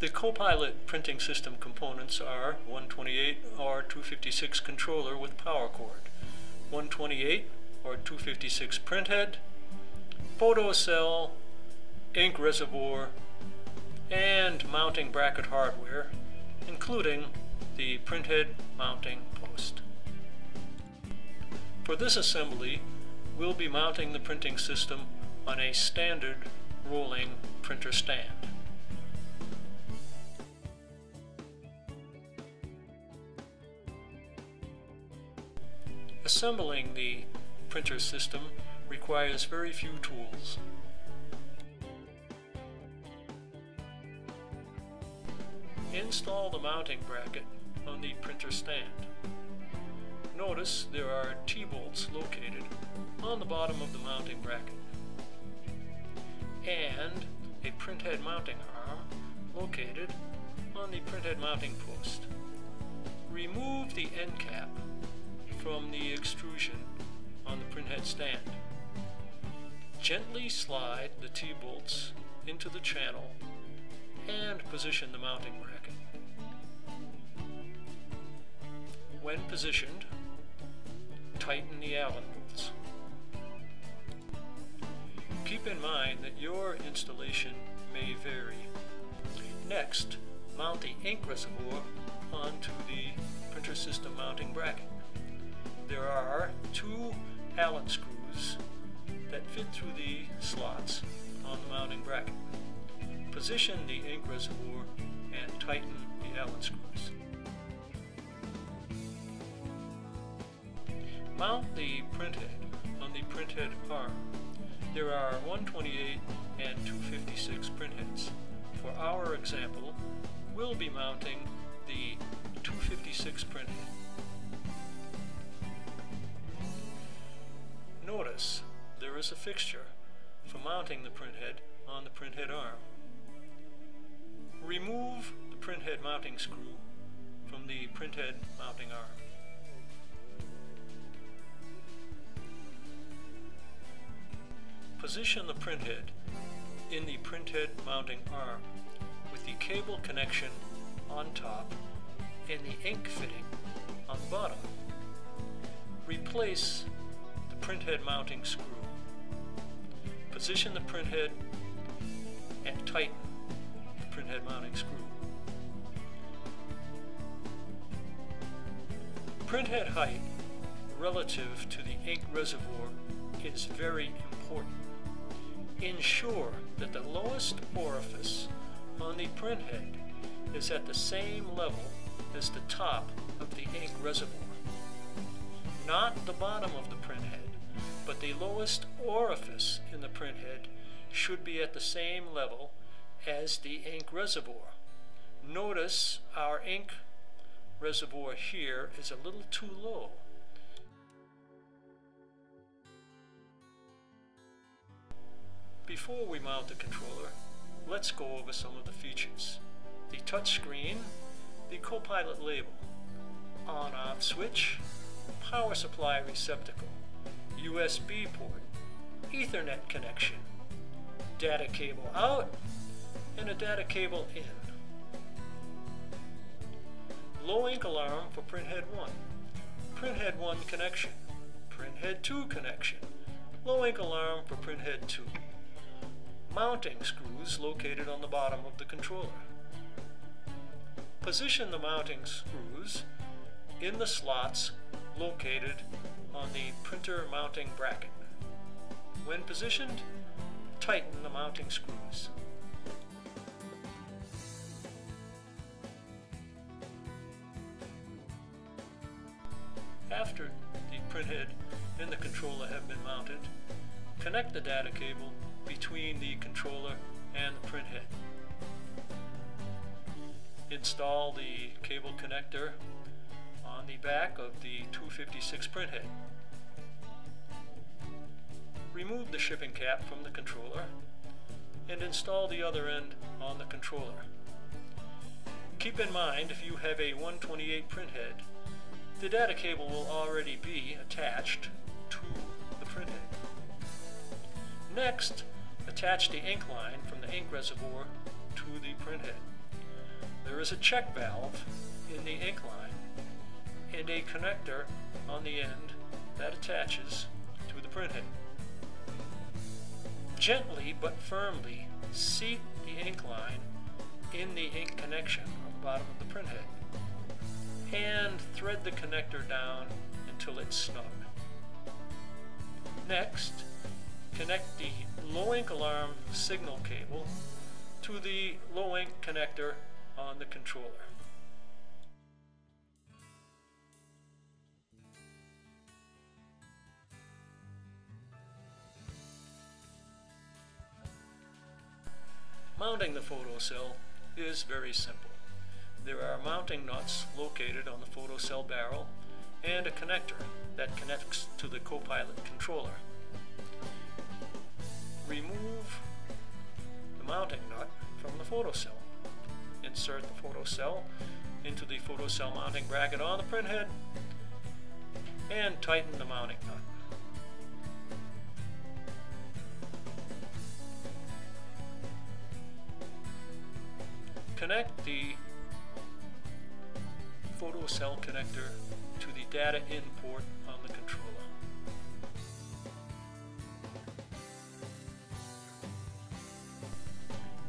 The CoPilot printing system components are 128R256 controller with power cord, 128R256 printhead, photo cell, ink reservoir, and mounting bracket hardware, including the printhead mounting post. For this assembly, we'll be mounting the printing system on a standard rolling printer stand. Assembling the printer system requires very few tools. Install the mounting bracket on the printer stand. Notice there are T-bolts located on the bottom of the mounting bracket and a printhead mounting arm located on the printhead mounting post. Remove the end cap from the extrusion on the printhead stand. Gently slide the T-bolts into the channel and position the mounting bracket. When positioned, tighten the Allen bolts. Keep in mind that your installation may vary. Next, mount the ink reservoir onto the printer system mounting bracket. There are two Allen screws that fit through the slots on the mounting bracket. Position the ink reservoir and tighten the Allen screws. Mount the printhead on the printhead arm. There are 128 and 256 printheads. For our example, we'll be mounting the 256 printhead. Is a fixture for mounting the printhead on the printhead arm. Remove the printhead mounting screw from the printhead mounting arm. Position the printhead in the printhead mounting arm with the cable connection on top and the ink fitting on the bottom. Replace the printhead mounting screw. Position the printhead and tighten the printhead mounting screw. Printhead height relative to the ink reservoir is very important. Ensure that the lowest orifice on the printhead is at the same level as the top of the ink reservoir. Not the bottom of the printhead, but the lowest orifice in the printhead should be at the same level as the ink reservoir. Notice our ink reservoir here is a little too low. Before we mount the controller, let's go over some of the features. The touchscreen, the CoPilot label, on-off switch, power supply receptacle, USB port, Ethernet connection, data cable out, and a data cable in. Low ink alarm for printhead 1, printhead 1 connection, printhead 2 connection, low ink alarm for printhead 2 mounting screws located on the bottom of the controller. Position the mounting screws in the slots located on the printer mounting bracket. When positioned, tighten the mounting screws. After the printhead and the controller have been mounted, connect the data cable between the controller and the printhead. Install the cable connector on the back of the 256 printhead. Remove the shipping cap from the controller and install the other end on the controller. Keep in mind if you have a 128 printhead, the data cable will already be attached to the printhead. Next, attach the ink line from the ink reservoir to the printhead. there is a check valve in the ink line and a connector on the end that attaches to the printhead. Gently but firmly seat the ink line in the ink connection on the bottom of the printhead and thread the connector down until it's snug. Next, connect the low ink alarm signal cable to the low ink connector on the controller. Mounting the photocell is very simple. There are mounting nuts located on the photocell barrel and a connector that connects to the CoPilot controller. Remove the mounting nut from the photocell. Insert the photocell into the photocell mounting bracket on the printhead and tighten the mounting nut. Connect the photocell connector to the data in port on the controller.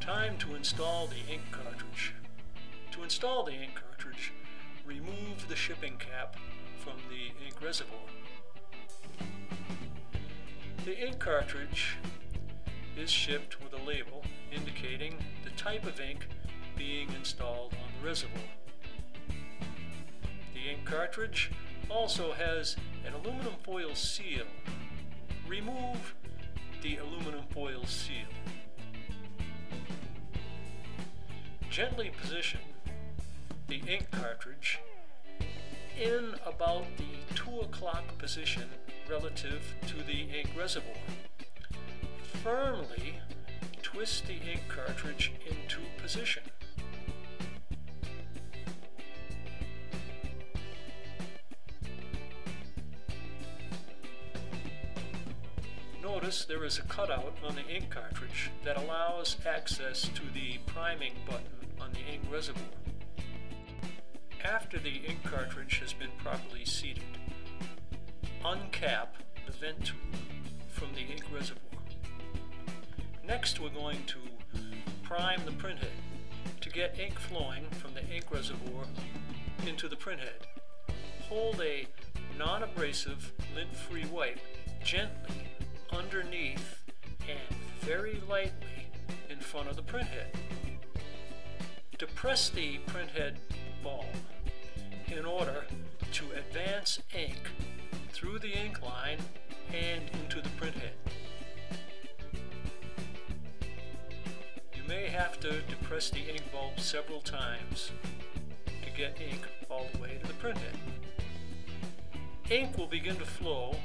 Time to install the ink cartridge. To install the ink cartridge, remove the shipping cap from the ink reservoir. The ink cartridge is shipped with a label indicating the type of ink being installed on the reservoir. The ink cartridge also has an aluminum foil seal. Remove the aluminum foil seal. Gently position the ink cartridge in about the 2 o'clock position relative to the ink reservoir. Firmly twist the ink cartridge into position. Notice there is a cutout on the ink cartridge that allows access to the priming button on the ink reservoir. After the ink cartridge has been properly seated, uncap the vent tube from the ink reservoir. Next we're going to prime the printhead to get ink flowing from the ink reservoir into the printhead. Hold a non-abrasive lint-free wipe gently underneath and very lightly in front of the printhead. Depress the printhead ball in order to advance ink through the ink line and into the printhead. You may have to depress the ink bulb several times to get ink all the way to the printhead. Ink will begin to flow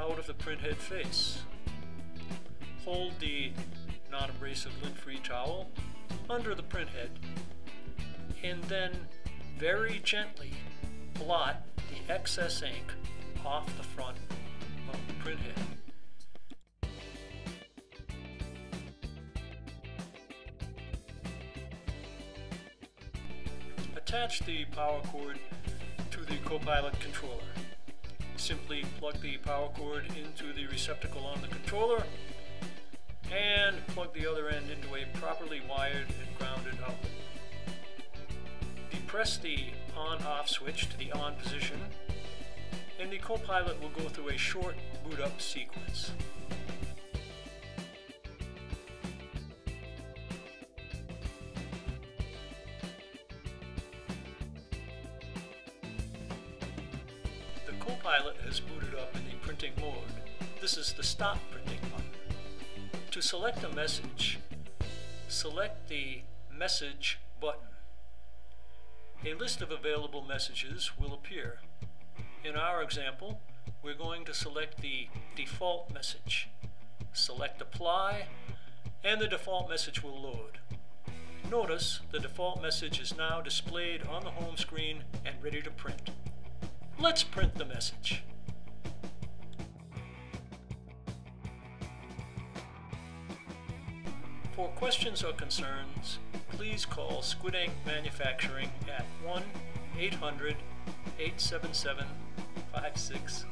out of the printhead face. Hold the non-abrasive lint-free towel under the printhead and then very gently blot the excess ink off the front of the printhead. Attach the power cord to the CoPilot controller. Simply plug the power cord into the receptacle on the controller and plug the other end into a properly wired and grounded outlet. Depress the on-off switch to the on position and the CoPilot will go through a short boot up sequence. CoPilot has booted up in the printing mode. This is the stop printing button. To select a message, select the message button. A list of available messages will appear. In our example, we're going to select the default message. Select apply, and the default message will load. Notice the default message is now displayed on the home screen and ready to print. Let's print the message. For questions or concerns, please call Squid Ink Manufacturing at 1 800 877 56